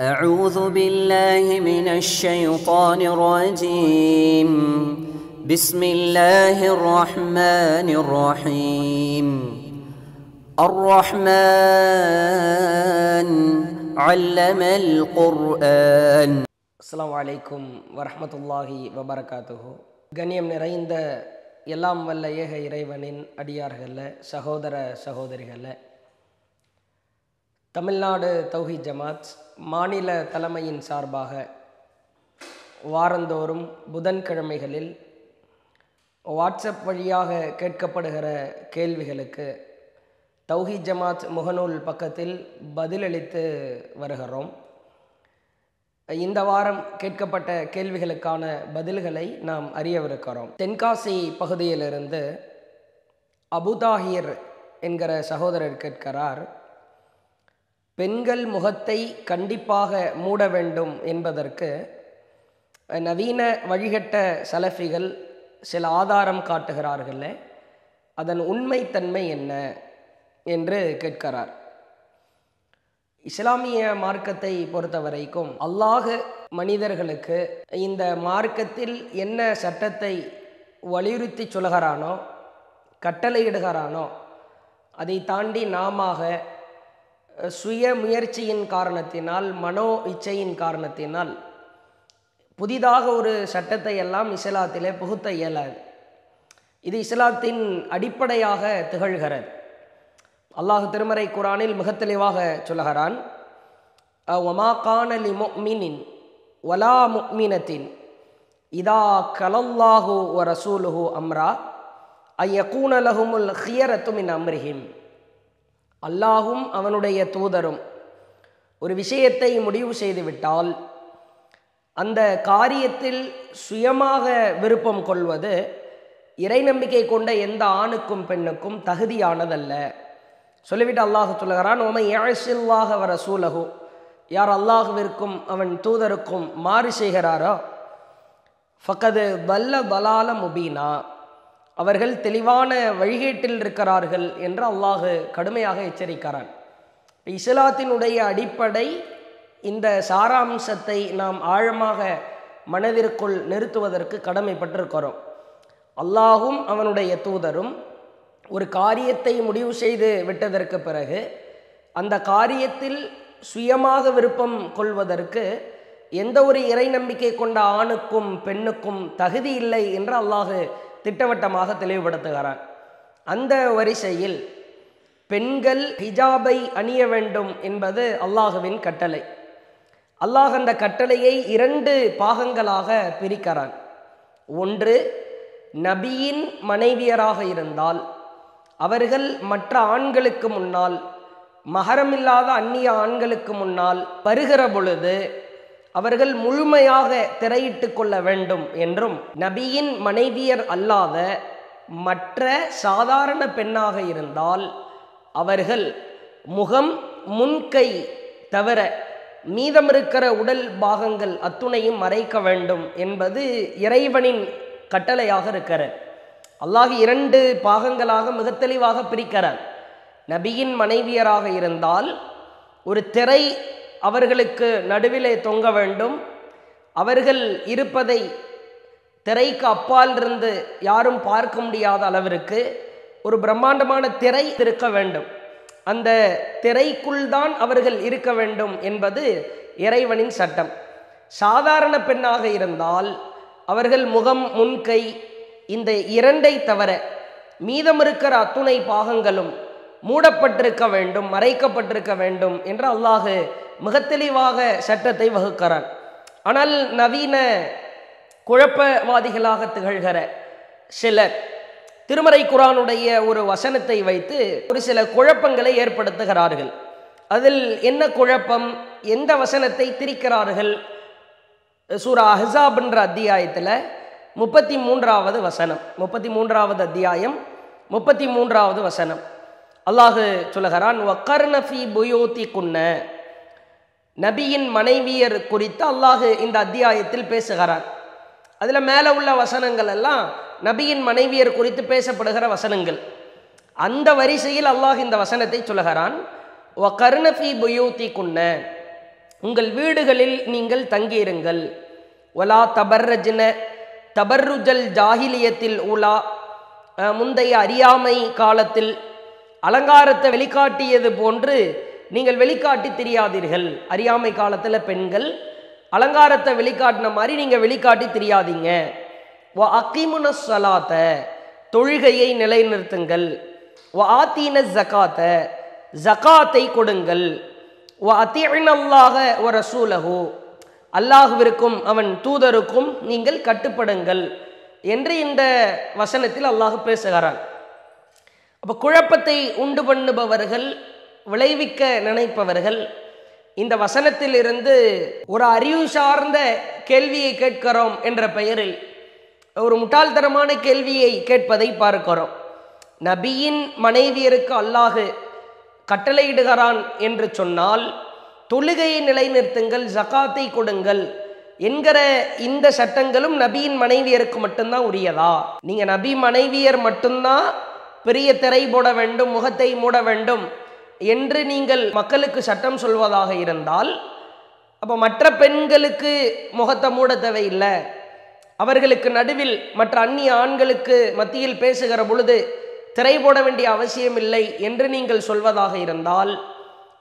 أعوذ بالله من الشيطان الرجيم بسم الله الرحمن الرحيم الرحمن علم القرآن அஸ்ஸலாமு அலைக்கும் வரஹ்மத்துல்லாஹி வபரகாத்துஹு கண்ணியம் நிறைந்த எல்லாம் வல்ல ஏக இறைவனின் அடியார்கள சகோதர சகோதரிகள தமிழ்நாடு தௌஹீத் ஜமாத் மாநில தலைமையின் சார்பாக வாரந்தோறும் புதன்கிழமைகளில் வாட்ஸ்அப் வழியாக கேட்கப்படுகிற கேள்விகளுக்கு தௌஹி ஜமாத் முகநூல் பக்கத்தில் பதிலளித்து வருகிறோம். இந்த வாரம் கேட்கப்பட்ட கேள்விகளுக்கான பதில்களை நாம் அறியவிருக்கிறோம். தென்காசி பகுதியிலிருந்து அபுதாஹிர் என்கிற சகோதரர் கேட்கிறார் பெண்கள் முகத்தை கண்டிப்பாக மூட வேண்டும் என்பதற்கு நவீன வழிகட்ட சலஃபிகள் சில ஆதாரம் காட்டுகிறார்கள். அதன் உண்மைத்தன்மை என்ன என்று கேட்கிறார். இஸ்லாமிய மார்க்கத்தை பொறுத்த வரைக்கும் அல்லாஹ் மனிதர்களுக்கு இந்த மார்க்கத்தில் என்ன சட்டத்தை வலியுறுத்தி சொல்கிறானோ கட்டளையிடுகிறானோ அதை தாண்டி நாம சுய முயற்சியின் காரணத்தினால் மனோ இச்சையின் காரணத்தினால் புதிதாக ஒரு சட்டத்தை எல்லாம் இஸ்லாத்திலே புகுத்த இயலாது. இது இஸ்லாத்தின் அடிப்படையாக திகழ்கிறது. அல்லாஹ் திருமறை குரானில் மிக தெளிவாக சொல்லுகிறான் ஒமா கானலி முக்மினின் ஒலா முக்மினத்தின் இதா கலல்லாஹு ஒ ரசூலுஹு அம்ரா ஐயகூனலகுமுல் ஹியரத்துமின் அம்ரிஹிம். அல்லாஹும் அவனுடைய தூதரும். ஒரு விஷயத்தை முடிவு செய்துவிட்டால் அந்த காரியத்தில் சுயமாக விருப்பம் கொள்வது இறை நம்பிக்கை கொண்ட எந்த ஆணுக்கும் பெண்ணுக்கும் தகுதியானதல்ல. சொல்லிவிட்டு அல்லாஹு சொல்லுகிறான் உமை ஏசில்லாக வர சூலகு யார் அல்லாஹுவிற்கும் அவன் தூதருக்கும் மாறு செய்கிறாரோ? ஃபக்கது வல்ல பலால முபீனா. அவர்கள் தெளிவான வழிகேட்டில் இருக்கிறார்கள் என்று அல்லாஹு கடுமையாக எச்சரிக்கிறான். இஸ்லாத்தினுடைய அடிப்படை இந்த சாராம்சத்தை நாம் ஆழமாக மனதிற்குள் நிறுத்துவதற்கு கடமைப்பட்டிருக்கிறோம். அல்லாஹும் அவனுடைய தூதரும் ஒரு காரியத்தை முடிவு செய்து விட்டதற்கு பிறகு அந்த காரியத்தில் சுயமாக விருப்பம் கொள்வதற்கு எந்த ஒரு இறை நம்பிக்கை கொண்ட ஆணுக்கும் பெண்ணுக்கும் தகுதி இல்லை என்று அல்லாஹு திட்டவட்டமாக தெளிவுபடுத்துகிறான் அந்த வரிசையில் பெண்கள் ஹிஜாபை அணிய வேண்டும் என்பது அல்லாஹுவின் கட்டளை. அல்லாஹ் அந்த கட்டளையை இரண்டு பாகங்களாக பிரிக்கிறான். ஒன்று நபியின் மனைவியராக இருந்தால் அவர்கள் மற்ற ஆண்களுக்கு முன்னால் மகரமில்லாத அந்நிய ஆண்களுக்கு முன்னால் வருகிற பொழுது அவர்கள் முழுமையாக திரையிட்டு கொள்ள வேண்டும் என்றும் நபியின் மனைவியர் அல்லாத மற்ற சாதாரண பெண்ணாக இருந்தால் அவர்கள் முகம் முன்கை தவிர மீதமிருக்கிற உடல் பாகங்கள் அத்துணையும் மறைக்க வேண்டும் என்பது இறைவனின் கட்டளையாக இருக்கிறார் அல்லாஹ் இரண்டு பாகங்களாக மிக தெளிவாக பிரிக்கிறார் நபியின் மனைவியராக இருந்தால் ஒரு திரை அவர்களுக்கு நடுவிலே தொங்க வேண்டும். அவர்கள் இருப்பதை திரைக்கு அப்பால் இருந்து யாரும் பார்க்க முடியாத அளவிற்கு ஒரு பிரம்மாண்டமான திரை இருக்க வேண்டும். அந்த திரைக்குள் தான் அவர்கள் இருக்க வேண்டும் என்பது இறைவனின் சட்டம். சாதாரண பெண்ணாக இருந்தால் அவர்கள் முகம் முன்கை இந்த இரண்டை தவிர மீதமிருக்கிற அத்துணை பாகங்களும் மூடப்பட்டிருக்க வேண்டும் மறைக்கப்பட்டிருக்க வேண்டும் என்று அல்லாஹு மிக தெளிவாக சட்டத்தை வகுக்கிறான் ஆனால் நவீன குழப்பவாதிகளாக திகழ்கிற சிலர் திருமறை குரானுடைய ஒரு வசனத்தை வைத்து ஒரு சில குழப்பங்களை ஏற்படுத்துகிறார்கள். அதில் என்ன குழப்பம் எந்த வசனத்தை திரிக்கிறார்கள்? சூரா அஹாப் என்ற அத்தியாயத்தில் முப்பத்தி மூன்றாவது வசனம் முப்பத்தி மூன்றாவது அத்தியாயம் முப்பத்தி மூன்றாவது வசனம். அல்லாஹு சொல்லுகிறான் ஒக்கர்னஃபி புயோத்தி குன்ன நபியின் மனைவியர் குறித்து அல்லாஹு இந்த அத்தியாயத்தில் பேசுகிறான் அதில் மேலே உள்ள வசனங்கள் எல்லாம் நபியின் மனைவியர் குறித்து பேசப்படுகிற வசனங்கள். அந்த வரிசையில் அல்லாஹ் இந்த வசனத்தை சொல்லுகிறான். ஒ கர்ணஃபி புயூத்தி குன்ன உங்கள் வீடுகளில் நீங்கள் தங்கியிருங்கள். ஒலா தபர்ரஜ்ன தபர்ருஜல் ஜாகிலியத்தில் உலா முந்தைய அறியாமை காலத்தில் அலங்காரத்தை வெளிக்காட்டியது போன்று நீங்கள் வெளிக்காட்டி தெரியாதீர்கள். அறியாமை காலத்தில் பெண்கள் அலங்காரத்தை வெளிக்காட்டின மாதிரி நீங்கள் வெளிக்காட்டி தெரியாதீங்க. வ அக்கிமுன சலாத்த தொழுகையை நிலைநிறுத்துங்கள். வ ஆத்தீன ஜகாத்த ஜகாத்தை கொடுங்கள். வ அத்தியனல்லாக ஒரு ரசூலஹு அல்லாஹுவிற்கும் அவன் தூதருக்கும் நீங்கள் கட்டுப்படுங்கள் என்று இந்த வசனத்தில் அல்லாஹ் பேசுகிறான். அப்போ குழப்பத்தை உண்டு பண்ணுபவர்கள் விளைவிக்க நினைப்பவர்கள் இந்த வசனத்திலிருந்து ஒரு அறிவு சார்ந்த கேள்வியை கேட்கிறோம் என்ற பெயரில் ஒரு முட்டாள்தனமான கேள்வியை கேட்பதை பார்க்கிறோம். நபியின் மனைவியருக்கு அல்லாஹு கட்டளையிடுகிறான் என்று சொன்னால் தொழுகையை நிலைநிறுத்துங்கள் ஜகாத்தை கொடுங்கள் என்கிற இந்த சட்டங்களும் நபியின் மனைவியருக்கு மட்டும்தான் உரியதா? நீங்கள் நபி மனைவியர் மட்டும்தான் பெரிய திரை போட வேண்டும் முகத்தை மூட வேண்டும். என்று நீங்கள் மக்களுக்கு சட்டம் சொல்வதாக இருந்தால் அப்போ மற்ற பெண்களுக்கு முகத்தை மூட தேவையில்லை. அவர்களுக்கு நடுவில் மற்ற அந்நிய ஆண்களுக்கு மத்தியில் பேசுகிற பொழுது திரை போட வேண்டிய அவசியம் இல்லை என்று நீங்கள் சொல்வதாக இருந்தால்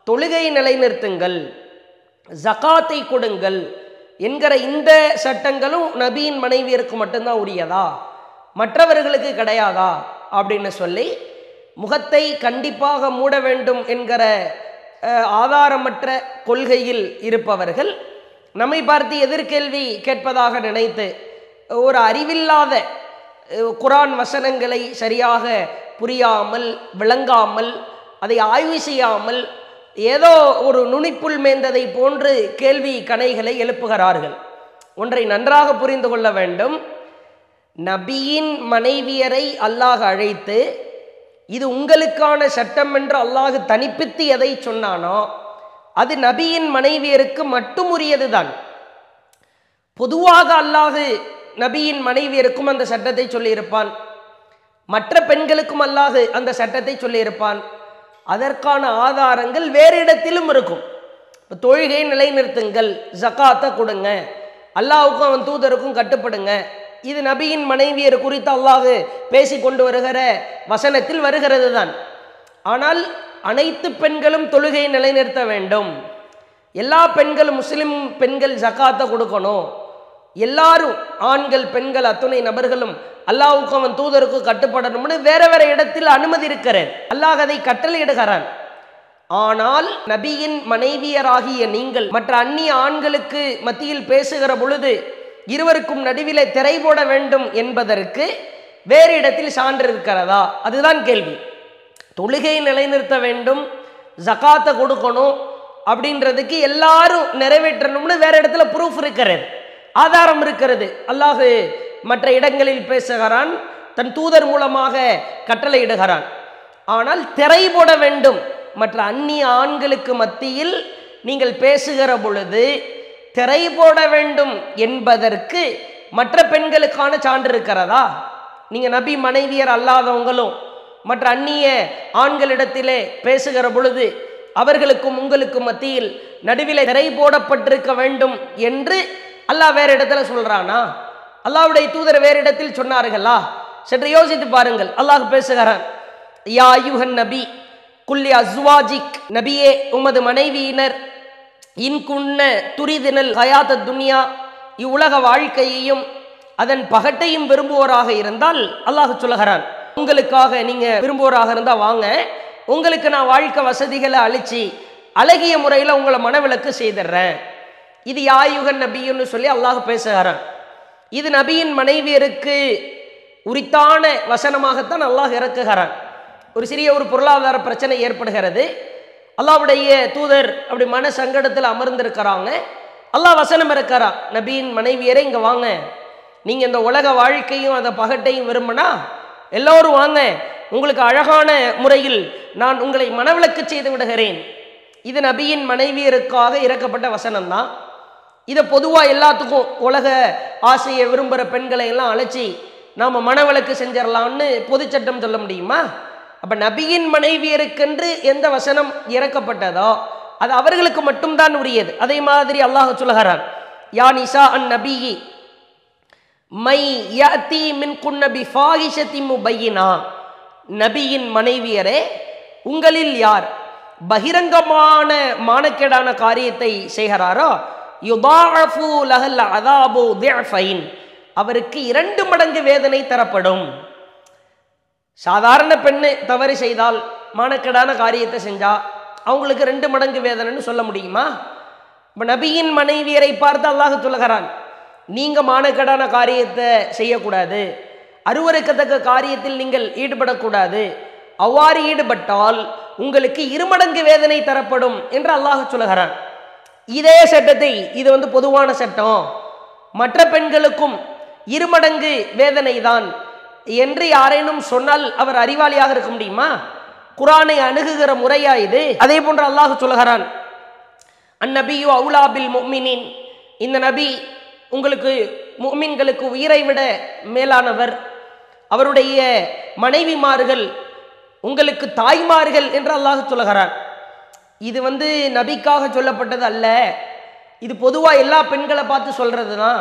தொழுகை நிலைநிறுத்துங்கள் ஜகாத்தை கொடுங்கள் என்கிற இந்த சட்டங்களும் நபியின் மனைவியருக்கு மட்டும்தான் உரியதா? மற்றவர்களுக்கு கிடையாதா? அப்படின்னு சொல்லி முகத்தை கண்டிப்பாக மூட வேண்டும் என்கிற ஆதாரமற்ற கொள்கையில் இருப்பவர்கள் நம்மை பார்த்து எதிர்கேள்வி கேட்பதாக நினைத்து ஒரு அறிவில்லாத குரான் வசனங்களை சரியாக புரியாமல் விளங்காமல் அதை ஆய்வு செய்யாமல் ஏதோ ஒரு நுனிப்புள் மேந்ததை போன்று கேள்வி கணைகளை எழுப்புகிறார்கள். ஒன்றை நன்றாக புரிந்து கொள்ள வேண்டும். நபியின் மனைவியரை அல்லாஹ் அழைத்து இது உங்களுக்கான சட்டம் என்று அல்லாஹு தனிப்பித்து எதை சொன்னானோ அது நபியின் மனைவியருக்கு மட்டும் உரியதுதான் பொதுவாக அல்லாஹு நபியின் மனைவியருக்கும் அந்த சட்டத்தை சொல்லியிருப்பான். மற்ற பெண்களுக்கும் அல்லாது அந்த சட்டத்தை சொல்லியிருப்பான். அதற்கான ஆதாரங்கள் வேறு இடத்திலும் இருக்கும். இப்போ தொழுகை நிலைநிறுத்துங்கள் ஜகாத்தை கொடுங்க அல்லாவுக்கும் அவன் தூதருக்கும் கட்டுப்படுங்க இது நபியின் மனைவியர் குறித்து அல்லாஹு பேசி கொண்டு வருகிற வசனத்தில் வருகிறது தான் ஆனால் அனைத்து பெண்களும் தொழுகையை நிலைநிறுத்த வேண்டும். எல்லா பெண்களும் முஸ்லிம் பெண்கள் ஜகாத்தை கொடுக்கணும். எல்லாரும் ஆண்கள் பெண்கள் அத்துணை நபர்களும் அல்லாவுக்கு அவன் தூதருக்கு கட்டுப்படணும்னு வேற வேற இடத்தில் அனுமதி இருக்கிறேன் அல்லாஹ் அதை கட்டளையிடுகிறான். ஆனால் நபியின் மனைவியராகிய நீங்கள் மற்ற அந்நிய ஆண்களுக்கு மத்தியில் பேசுகிற பொழுது இருவருக்கும் நடுவிலே திரை போட வேண்டும் என்பதற்கு வேறு இடத்தில் சான்று இருக்கிறதா? அதுதான் கேள்வி. தொழுகையை நிலைநிறுத்த வேண்டும் ஜகாத்தை கொடுக்கணும் அப்படின்றதுக்கு எல்லாரும் நிறைவேற்றணும்னு வேற இடத்துல ப்ரூஃப் இருக்கிறது. ஆதாரம் இருக்கிறது. அல்லாஹு மற்ற இடங்களில் பேசுகிறான் தன் தூதர் மூலமாக கட்டளையிடுகிறான். ஆனால் திரை போட வேண்டும். மற்ற அந்நிய ஆண்களுக்கு மத்தியில் நீங்கள் பேசுகிற பொழுது திரை போட வேண்டும் என்பதற்கு மற்ற பெண்களுக்கான சான்று இருக்கிறதா? நீங்கள் நபி மனைவியர் அல்லாதவங்களும் மற்ற அந்நிய ஆண்களிடத்திலே பேசுகிற பொழுது அவர்களுக்கும் உங்களுக்கும் மத்தியில் நடுவில் திரை போடப்பட்டிருக்க வேண்டும் என்று அல்லாஹ் வேற இடத்துல சொல்கிறானா அல்லாவுடைய தூதர் வேறு இடத்தில் சொன்னார்களா? சற்று யோசித்து பாருங்கள். அல்லாஹ் பேசுகிறான். யா யுஹன் நபி குல்லி அஸ்வாஜிக். நபியே உமது மனைவியினர் இன்குண்ண துரிதினல் ஹயாத்த துன்யா இவ்வுலக வாழ்க்கையையும் அதன் பகட்டையும் விரும்புவோராக இருந்தால் அல்லாஹ் சொல்லுகிறான் உங்களுக்காக நீங்க விரும்புவோராக இருந்தா வாங்க உங்களுக்கு நான் வாழ்க்கை வசதிகளை அழிச்சு அழகிய முறையில் உங்களை மனவிலக்கு செய்திடுறேன் இது யாயுகன் நபின்னு சொல்லி அல்லாஹ் பேசுகிறான். இது நபியின் மனைவியருக்கு உரித்தான வசனமாகத்தான் அல்லாஹ் இறக்குகிறான். ஒரு சிறிய ஒரு பொருளாதார பிரச்சனை ஏற்படுகிறது. அல்லாவுடைய தூதர் அப்படி மன சங்கடத்தில் அமர்ந்திருக்கிறாங்க. அல்லாஹ் வசனம் இருக்கிறா நபியின் மனைவியரே இங்கே வாங்க. நீங்கள் இந்த உலக வாழ்க்கையும் அந்த பகட்டையும் விரும்பினா எல்லோரும் வாங்க. உங்களுக்கு அழகான முறையில் நான் உங்களை மனவிலக்கு செய்து விடுகிறேன். இது நபியின் மனைவியருக்காக இறக்கப்பட்ட வசனம் தான் இதை பொதுவாக எல்லாத்துக்கும் உலக ஆசையை விரும்புகிற பெண்களை எல்லாம் அழைச்சி நாம் மனவிலக்கு செஞ்சிடலாம்னு பொதுச்சட்டம் சொல்ல முடியுமா? அப்போ நபியின் மனைவியருக்கென்று எந்த வசனம் இறக்கப்பட்டதோ அது அவர்களுக்கு மட்டும்தான் உரியது. அதே மாதிரி அல்லாஹ் சொல்கிறான் யா நிசா அன் நபியி மை யதி மின் குன்னபி ஃபாஹிஷத்தி முபையினா. நபியின் மனைவியரே உங்களில் யார் பகிரங்கமான மானக்கேடான காரியத்தை செய்கிறாரோ யுதாஃபு லஹல் அதாபு திஃபைன் அவருக்கு இரண்டு மடங்கு வேதனை தரப்படும். சாதாரண பெண்ணு தவறு செய்தால் மானக்கேடான காரியத்தை செஞ்சா அவங்களுக்கு ரெண்டு மடங்கு வேதனைன்னு சொல்ல முடியுமா? இப்போ நபியின் மனைவியரை பார்த்து அல்லாஹ் சொல்லுகிறான் நீங்கள் மானக்கேடான காரியத்தை செய்யக்கூடாது. அருவருக்கத்தக்க காரியத்தில் நீங்கள் ஈடுபடக்கூடாது. அவ்வாறு ஈடுபட்டால் உங்களுக்கு இருமடங்கு வேதனை தரப்படும் என்று அல்லாஹ் சொல்லுகிறான். இதே சட்டத்தை இது வந்து பொதுவான சட்டம். மற்ற பெண்களுக்கும் இருமடங்கு வேதனை தான் என்று யாரேனும் சொன்னால் அவர் அறிவாளியாக இருக்க முடியுமா? குரானை அணுகுகிற முறையா இது? அதே போன்று அல்லாஹ் சொல்கிறான் அந்நபியு அவுலாபில் முக்மினின் இந்த நபி உங்களுக்கு முக்மின்களுக்கு உயிரை விட மேலானவர். அவருடைய மனைவிமார்கள் உங்களுக்கு தாய்மார்கள் என்று அல்லாஹ் சொல்லுகிறான். இது வந்து நபிக்காக சொல்லப்பட்டது அல்ல. இது பொதுவாக எல்லா பெண்களை பார்த்து சொல்கிறது தான்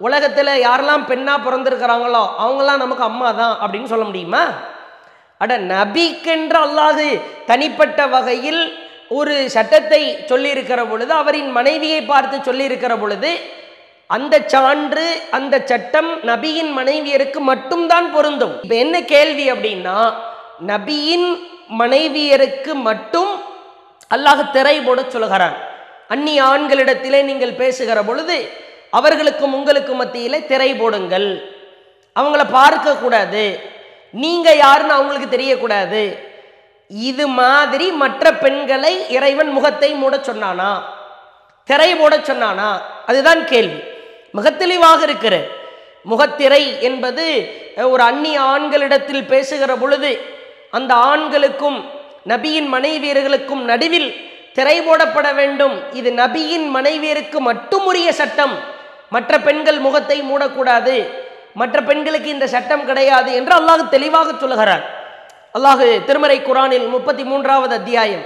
உலகத்தில் யாரெல்லாம் பெண்ணாக பிறந்திருக்கிறாங்களோ அவங்களாம் நமக்கு அம்மா தான் அப்படின்னு சொல்ல முடியுமா? அட நபிக்கென்று அல்லாது தனிப்பட்ட வகையில் ஒரு சட்டத்தை சொல்லியிருக்கிற பொழுது அவரின் மனைவியை பார்த்து சொல்லியிருக்கிற பொழுது அந்த சான்று அந்த சட்டம் நபியின் மனைவியருக்கு மட்டும்தான் பொருந்தும். இப்போ என்ன கேள்வி அப்படின்னா நபியின் மனைவியருக்கு மட்டும் அல்லாஹ் திரை போட சொல்கிறான் அந்நிய ஆண்களிடத்திலே நீங்கள் பேசுகிற பொழுது அவர்களுக்கும் உங்களுக்கு மத்தியில் திரை போடுங்கள். அவங்கள பார்க்கக்கூடாது நீங்கள் யாருன்னு அவங்களுக்கு தெரியக்கூடாது. இது மாதிரி மற்ற பெண்களை இறைவன் முகத்தை மூட சொன்னானா? திரை போட சொன்னானா? அதுதான் கேள்வி. மிக தெளிவாக இருக்கிற முகத்திரை என்பது ஒரு அந்நிய ஆண்களிடத்தில் பேசுகிற பொழுது அந்த ஆண்களுக்கும் நபியின் மனைவியர்களுக்கும் நடுவில் திரை போடப்பட வேண்டும். இது நபியின் மனைவியருக்கு மட்டும் உரிய சட்டம். மற்ற பெண்கள் முகத்தை மூடக்கூடாது. மற்ற பெண்களுக்கு இந்த சட்டம் கிடையாது என்று அல்லாஹ் தெளிவாக சொல்லுகிறார் அல்லாஹு திருமறை குரானில் முப்பத்தி மூன்றாவது அத்தியாயம்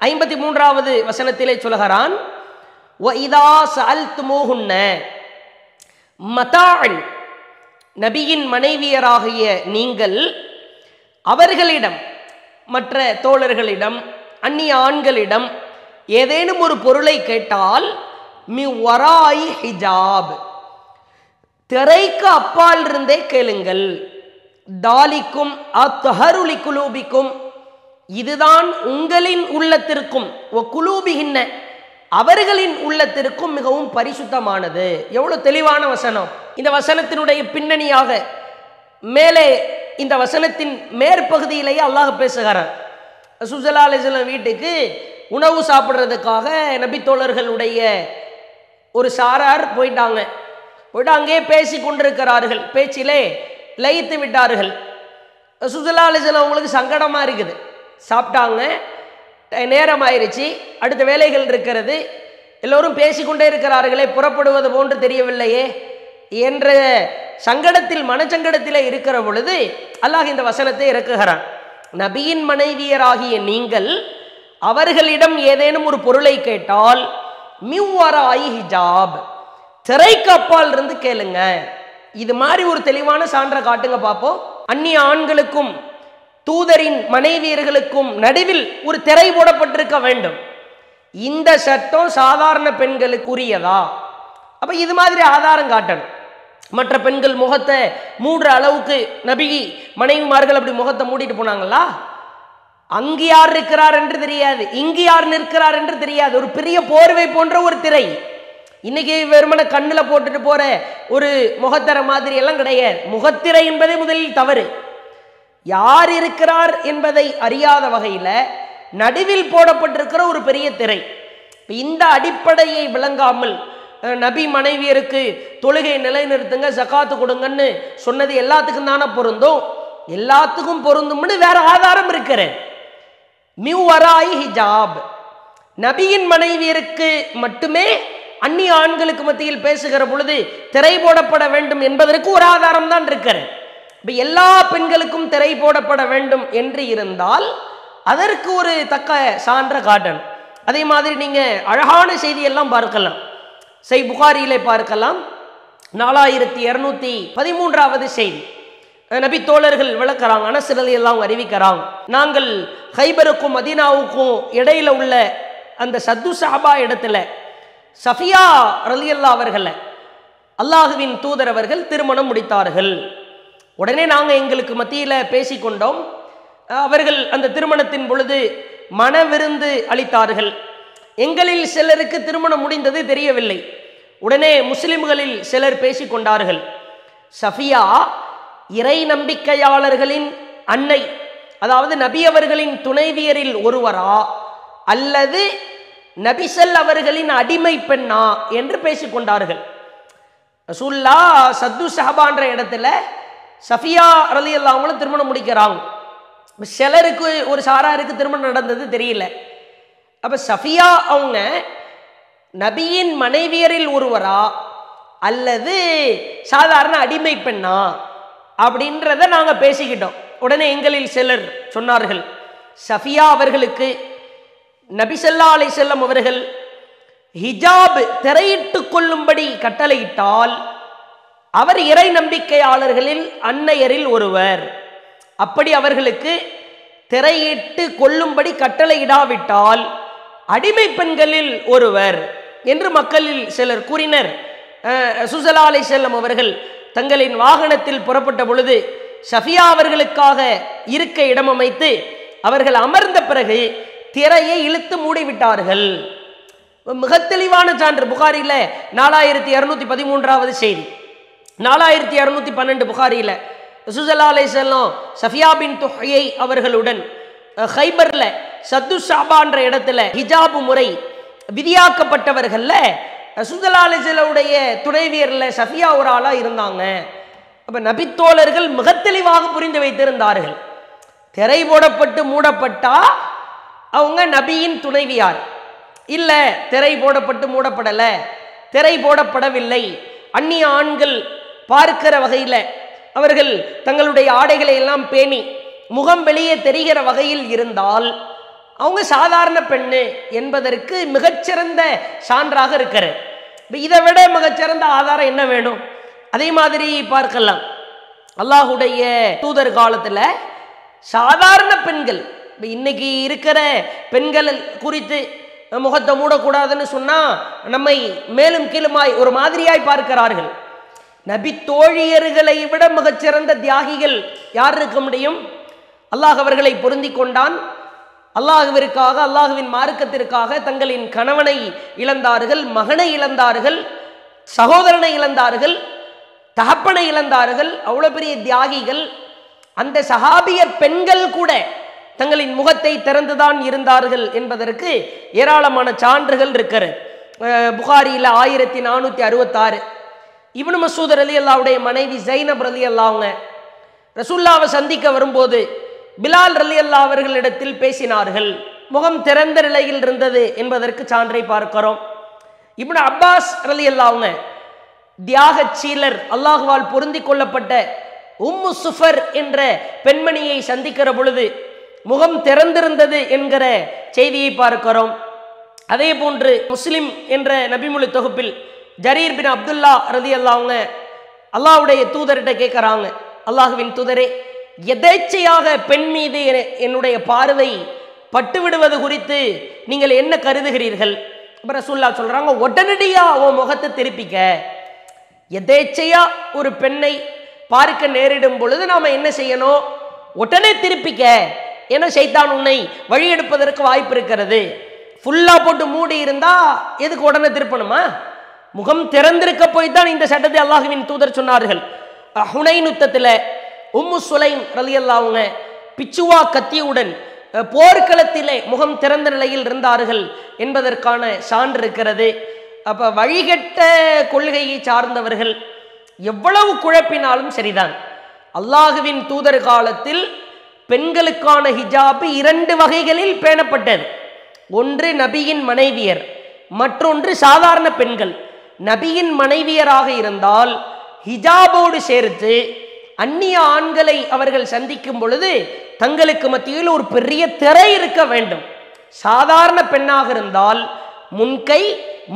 ஐம்பத்தி மூன்றாவது வசனத்திலே சொல்லுகிறான் இதா நபியின் மனைவியராகிய நீங்கள் அவர்களிடம் மற்ற தோழர்களிடம் அந்நிய ஆண்களிடம் ஏதேனும் ஒரு பொருளை கேட்டால் மி வராய் ஹிஜாப். திரைக்கு அப்பால் இருந்தே கேளுங்கள். தாலிக்கும் அத்தஹருளி குலூபிக்கும் இதுதான் உங்களின் உள்ளத்திற்கும் ஒ குலூபிகின்ன அவர்களின் உள்ளத்திற்கும் மிகவும் பரிசுத்தமானது. எவ்வளவு தெளிவான வசனம். இந்த வசனத்தினுடைய பின்னணியாக மேலே இந்த வசனத்தின் மேற்பகுதியிலேயே அல்லாஹ் பேசுகிறார். சுசலா அலிஸ்லாம் வீட்டுக்கு உணவு சாப்பிட்றதுக்காக நபித்தோழர்களுடைய ஒரு சாரார் போயிட்டாங்க. போயிட்டு அங்கேயே பேசி கொண்டிருக்கிறார்கள். பேச்சிலே லயித்து விட்டார்கள். சுசலா அலிஸ்லாம் அவங்களுக்கு சங்கடமாக இருக்குது. சாப்பிட்டாங்க. நேரம் ஆயிடுச்சு அடுத்த வேலைகள் இருக்கிறது. எல்லோரும் பேசிக்கொண்டே இருக்கிறார்களே புறப்படுவது போன்று தெரியவில்லையே. என்ற சங்கடத்தில் மனச்சங்கடத்தில் இருக்கிற பொழுது அல்லாஹ் இந்த வசனத்தை இறக்குகிறான். நபியின் மனைவியராகிய நீங்கள் அவர்களிடம் ஏதேனும் ஒரு பொருளை கேட்டால் மிவ்வராய் ஹிஜாப். திரைக்கு அப்பால் இருந்து கேளுங்க. இது மாதிரி ஒரு தெளிவான சான்றை காட்டுங்க பார்ப்போம் அந்நிய ஆண்களுக்கும் தூதரின் மனைவியர்களுக்கும் நடுவில் ஒரு திரை போடப்பட்டிருக்க வேண்டும். இந்த சட்டம் சாதாரண பெண்களுக்கு உரியதா அப்ப இது மாதிரி ஆதாரம் காட்டணும். மற்ற பெண்கள் முகத்தை மூடுற அளவுக்கு நபி மனைவிமார்கள் அப்படி முகத்தை மூடிட்டு போனாங்களா? அங்கு யார் இருக்கிறார் என்று தெரியாது இங்கு யார் நிற்கிறார் என்று தெரியாது. ஒரு பெரிய போர்வை போன்ற ஒரு திரை. இன்னைக்கு வெறுமனை கண்ணில் போட்டுட்டு போற ஒரு முகத்தர மாதிரி எல்லாம் கிடையாது. முகத்திரை என்பதே முதலில் தவறு. யார் இருக்கிறார் என்பதை அறியாத வகையில் நடுவில் போடப்பட்டிருக்கிற ஒரு பெரிய திரை. இந்த அடிப்படையை விளங்காமல் நபி மனைவியருக்கு தொழுகை நிலைநிறுத்துங்க ஜக்காத்து கொடுங்கன்னு சொன்னது எல்லாத்துக்கும் தானே பொருந்தும்? எல்லாத்துக்கும் பொருந்தும்னு வேற ஆதாரம் இருக்கிறேன் மிவ்வராய் ஹிஜாப். நபியின் மனைவியருக்கு மட்டுமே அந்நிய ஆண்களுக்கு மத்தியில் பேசுகிற பொழுது திரை போடப்பட வேண்டும் என்பதற்கு ஒரு ஆதாரம் தான் இருக்கிறது. இப்போ எல்லா பெண்களுக்கும் திரை போடப்பட வேண்டும் என்று இருந்தால் அதற்கு ஒரு தக்க சான்ற காட்டணும் அதே மாதிரி நீங்கள் அழகான செய்தியெல்லாம் பார்க்கலாம். செய் புகாரியிலே பார்க்கலாம். நாலாயிரத்தி இரநூத்தி பதிமூன்றாவது செய்தி. நபி தோழர்கள் விளக்குறாங்க அனசிரலி எல்லாம் அறிவிக்கிறாங்க. நாங்கள் ஹைபருக்கும் மதீனாவுக்கும் இடையில உள்ள அந்த சத்து சாபா இடத்துல சஃபியா ரலியல்லா அவர்களை அல்லாஹுவின் தூதர் அவர்கள் திருமணம் முடித்தார்கள். உடனே நாங்கள் எங்களுக்கு மத்தியில் பேசிக்கொண்டோம். அவர்கள் அந்த திருமணத்தின் பொழுது மன விருந்து அளித்தார்கள். எங்களில் சிலருக்கு திருமணம் முடிந்தது தெரியவில்லை. உடனே முஸ்லிம்களில் சிலர் பேசிக்கொண்டார்கள். சஃபியா இறை நம்பிக்கையாளர்களின் அன்னை அதாவது நபி அவர்களின் துணைவியரில் ஒருவரா? அல்லது நபிசல் அவர்களின் அடிமை பெண்ணா? என்று பேசிக்கொண்டார்கள் ரசூல்லா சத்து சஹபான்ற இடத்துல சஃபியா அலி அல்லாமலும் திருமணம் முடிக்கிறாங்க. சிலருக்கு ஒரு சாராருக்கு திருமணம் நடந்தது தெரியல. அப்ப சஃபியா அவங்க நபியின் மனைவியரில் ஒருவரா? அல்லது சாதாரண அடிமை பெண்ணா? அப்படின்றத நாங்கள் பேசிக்கிட்டோம். உடனே எங்களில் சிலர் சொன்னார்கள் சஃபியா அவர்களுக்கு நபிசல்லா அலை செல்லம் அவர்கள் ஹிஜாப் திரையிட்டு கொள்ளும்படி கட்டளையிட்டால் அவர் இறை நம்பிக்கையாளர்களில் அன்னையரில் ஒருவர். அப்படி அவர்களுக்கு திரையிட்டு கொள்ளும்படி கட்டளையிடாவிட்டால் அடிமை பெண்களில் ஒருவர். என்று மக்களில் சிலர் கூறினர். சுசலா அலை செல்லம் அவர்கள் தங்களின் வாகனத்தில் புறப்பட்ட பொழுது ஷஃபியா அவர்களுக்காக இருக்க இடம் அமைத்து அவர்கள் அமர்ந்த பிறகு திரையை இழுத்து மூடிவிட்டார்கள். மிக தெளிவான சான்று. புகாரியில் நாலாயிரத்தி இரநூத்தி பதிமூன்றாவது செய்தி. நாலாயிரத்தி இரநூத்தி பன்னெண்டு புகாரியில் சுசலா அலை செல்லம் சஃபியா பின் துஹையை அவர்களுடன் ஹைபர்ல சத்து ஷாபான்ற இடத்துல ஹிஜாபு முறை விதியாக்கப்பட்டவர்களில் சுசலா துணைவியரில் செல்லுடைய சஃபியா ஒரு ஆளாக இருந்தாங்க. அப்போ நபித்தோழர்கள் மிக தெளிவாக புரிந்து வைத்திருந்தார்கள். திரை போடப்பட்டு மூடப்பட்டா அவங்க நபியின் துணைவியார். இல்லை திரை போடப்பட்டு மூடப்படலை. திரை போடப்படவில்லை. அந்நிய ஆண்கள் பார்க்கிற வகையில் அவர்கள் தங்களுடைய ஆடைகளை எல்லாம் பேணி முகம் வெளியே தெரிகிற வகையில் இருந்தால் அவங்க சாதாரண பெண்ணு என்பதற்கு மிகச்சிறந்த சான்றாக இருக்கிறது. இப்போ இதை விட மிகச்சிறந்த ஆதாரம் என்ன வேணும் அதே மாதிரி பார்க்கலாம். அல்லாஹுடைய தூதர் காலத்தில் சாதாரண பெண்கள் இப்போ இன்னைக்கு இருக்கிற பெண்கள் குறித்து முகத்தை மூடக்கூடாதுன்னு சொன்னால் நம்மை மேலும் கீழுமாய் ஒரு மாதிரியாய் பார்க்கிறார்கள். நபி தோழியர்களை விட மிகச்சிறந்த தியாகிகள் யார் இருக்க முடியும்? அல்லாஹ் அவர்களை பொருந்தி கொண்டான். அல்லாஹுவிற்காக அல்லாஹுவின் மார்க்கத்திற்காக தங்களின் கணவனை இழந்தார்கள் மகனை இழந்தார்கள் சகோதரனை இழந்தார்கள் தகப்பனை இழந்தார்கள் அவ்வளோ பெரிய தியாகிகள் அந்த சஹாபிய பெண்கள் கூட தங்களின் முகத்தை திறந்துதான் இருந்தார்கள் என்பதற்கு ஏராளமான சான்றுகள் இருக்கிறது. புகாரியில் ஆயிரத்தி நானூற்றி அறுபத்தாறு. இவனு மசூதர் அலி அல்லாவுடைய மனைவி ஜைனப் அலி அல்லாவுங்க ரசுல்லாவை சந்திக்க வரும்போது பிலால் ரலி அல்லா அவர்களிடத்தில் பேசினார்கள். முகம் திறந்த நிலையில் இருந்தது என்பதற்கு சான்றை பார்க்கிறோம். இப்னு அப்பாஸ் ரலி அல்லாவுங்க தியாக சீலர் அல்லாஹுவால் பொருந்தி கொள்ளப்பட்ட உம்மு சுஃபர் என்ற பெண்மணியை சந்திக்கிற பொழுது முகம் திறந்திருந்தது என்கிற செய்தியை பார்க்கிறோம். அதே போன்று முஸ்லிம் என்ற நபிமொழி தொகுப்பில் ஜரீர் பின் அப்துல்லா ரதி அல்லாவுங்க அல்லாவுடைய தூதர்கிட்ட கேட்குறாங்க. அல்லாஹுவின் தூதரே எதேச்சையாக பெண் மீது என்னுடைய பார்வை பட்டு விடுவது குறித்து நீங்கள் என்ன கருதுகிறீர்கள்? அப்புறம் ரசூல்லா சொல்கிறாங்க உடனடியாக உன் முகத்தை திருப்பிக்க. எதேச்சையா ஒரு பெண்ணை பார்க்க நேரிடும் பொழுது நாம் என்ன செய்யணும்? உடனே திருப்பிக்க. ஏன்னா சைத்தான் உன்னை வழி எடுப்பதற்கு வாய்ப்பு இருக்கிறது. ஃபுல்லாக போட்டு மூடி இருந்தால் எதுக்கு உடனே திருப்பணுமா? முகம் திறந்திருக்க போய் தான் இந்த சட்டத்தை அல்லாஹுவின் தூதர் சொன்னார்கள். ஹுனை நுத்தத்தில் உம்மு சுலைம் ரலி பிச்சுவா கத்தியுடன் போர்க்களத்திலே முகம் திறந்த நிலையில் இருந்தார்கள் என்பதற்கான சான்று இருக்கிறது. அப்போ வழிகட்ட கொள்கையை சார்ந்தவர்கள் எவ்வளவு குழப்பினாலும் சரிதான். அல்லாஹுவின் தூதர் காலத்தில் பெண்களுக்கான ஹிஜாபு இரண்டு வகைகளில் பேணப்பட்டது. ஒன்று நபியின் மனைவியர் மற்றொன்று சாதாரண பெண்கள். நபியின் மனைவியராக இருந்தால் ஹிஜாபோடு சேர்த்து அந்நிய ஆண்களை அவர்கள் சந்திக்கும் பொழுது தங்களுக்கு மத்தியில் ஒரு பெரிய திரை இருக்க வேண்டும். சாதாரண பெண்ணாக இருந்தால் முன்கை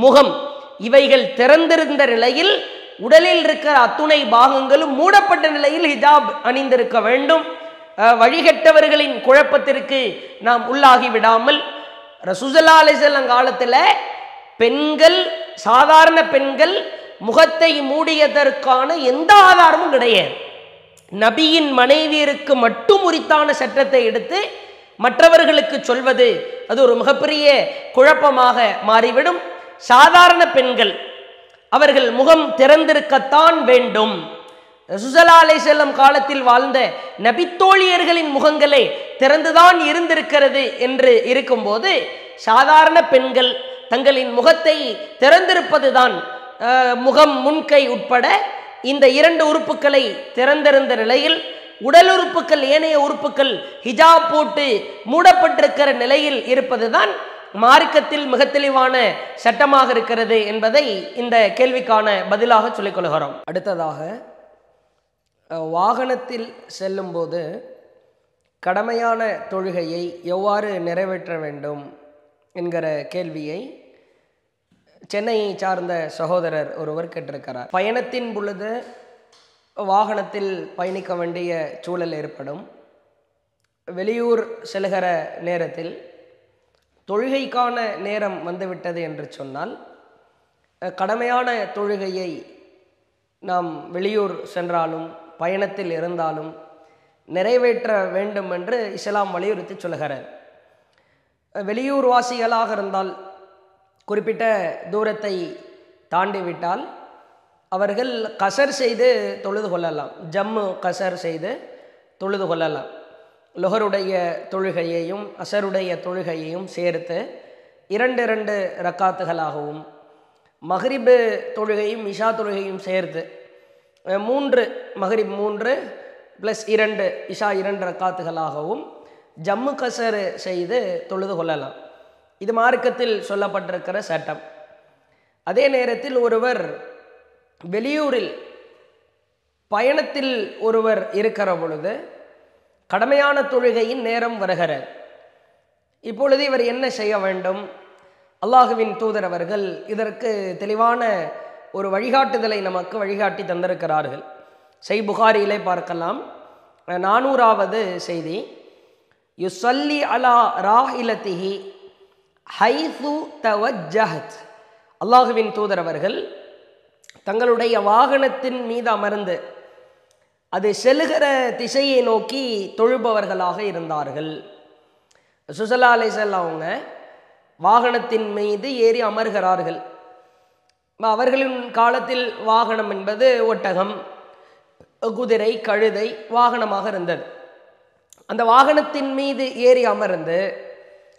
முகம் இவைகள் திறந்திருந்த நிலையில் உடலில் இருக்கிற அத்துணை பாகங்களும் மூடப்பட்ட நிலையில் ஹிஜாப் அணிந்திருக்க வேண்டும். வழிகட்டவர்களின் குழப்பத்திற்கு நாம் உள்ளாகி விடாமல் ரசூசல்லா அலிசல்லம் காலத்தில் பெண்கள் சாதாரண பெண்கள் முகத்தை மூடியதற்கான எந்த ஆதாரமும் கிடையாது. நபியின் மனைவியருக்கு மட்டும் உரித்தான சட்டத்தை எடுத்து மற்றவர்களுக்கு சொல்வது அது ஒரு மிகப்பெரிய குழப்பமாக மாறிவிடும். சாதாரண பெண்கள் அவர்கள் முகம் திறந்திருக்கத்தான் வேண்டும். சுசலா அலை செல்லம் காலத்தில் வாழ்ந்த நபித்தோழியர்களின் முகங்களே திறந்துதான் இருந்திருக்கிறது என்று இருக்கும்போது சாதாரண பெண்கள் தங்களின் முகத்தை திறந்திருப்பதுதான் முகம் முன்கை உட்பட இந்த இரண்டு உறுப்புகளை திறந்திருந்த நிலையில் உடல் உறுப்புகள் ஏனைய உறுப்புகள் ஹிஜாப் போட்டு மூடப்பட்டிருக்கிற நிலையில் இருப்பதுதான் மார்க்கத்தில் மிக தெளிவான சட்டமாக இருக்கிறது என்பதை இந்த கேள்விக்கான பதிலாக சொல்லிக் கொள்கிறோம். அடுத்ததாக வாகனத்தில் செல்லும்போது கடமையான தொழுகையை எவ்வாறு நிறைவேற்ற வேண்டும் என்கிற கேள்வியை சென்னையை சார்ந்த சகோதரர் ஒருவர் கேட்டிருக்கிறார். பயணத்தின் பொழுது வாகனத்தில் பயணிக்க வேண்டிய சூழல் ஏற்படும். வெளியூர் செல்கிற நேரத்தில் தொழுகைக்கான நேரம் வந்துவிட்டது என்று சொன்னால் கடமையான தொழுகையை நாம் வெளியூர் சென்றாலும் பயணத்தில் இருந்தாலும் நிறைவேற்ற வேண்டும் என்று இஸ்லாம் வலியுறுத்தி சொல்கிறார். வெளியூர் வாசிகளாக இருந்தால் குறிப்பிட்ட தூரத்தை தாண்டிவிட்டால் அவர்கள் கசர் செய்து தொழுது கொள்ளலாம். ஜம்மு கசர் செய்து தொழுது கொள்ளலாம். லொஹருடைய தொழுகையையும் அசருடைய தொழுகையையும் சேர்த்து இரண்டு இரண்டு ரக்காத்துகளாகவும் மஹரிபு தொழுகையும் இஷா தொழுகையும் சேர்த்து மூன்று மஹரிப் மூன்று ப்ளஸ் இரண்டு இஷா இரண்டு ரக்காத்துகளாகவும் ஜம்மு கசர் செய்து தொழுது கொள்ளலாம். இது மார்க்கத்தில் சொல்லப்பட்டிருக்கிற சட்டம். அதே நேரத்தில் ஒருவர் வெளியூரில் பயணத்தில் ஒருவர் இருக்கிற பொழுது கடமையான தொழுகையின் நேரம் வருகிறது. இப்பொழுது இவர் என்ன செய்ய வேண்டும்? அல்லாஹுவின் தூதர் அவர்கள் இதற்கு தெளிவான ஒரு வழிகாட்டுதலை நமக்கு வழிகாட்டி தந்திருக்கிறார்கள். செய் புகாரியிலே பார்க்கலாம். நானூறாவது செய்தி. யுசல்லி அலா ராஹிலத்திஹி ஹைசு தவஜஹத். அல்லாஹுவின் தூதர் அவர்கள் தங்களுடைய வாகனத்தின் மீது அமர்ந்து அது செல்லுகிற திசையை நோக்கி தொழுபவர்களாக இருந்தார்கள். சுசலா அலைசல் அவங்க வாகனத்தின் மீது ஏறி அமர்கிறார்கள். அவர்களின் காலத்தில் வாகனம் என்பது ஒட்டகம் குதிரை கழுதை வாகனமாக இருந்தது. அந்த வாகனத்தின் மீது ஏறி அமர்ந்து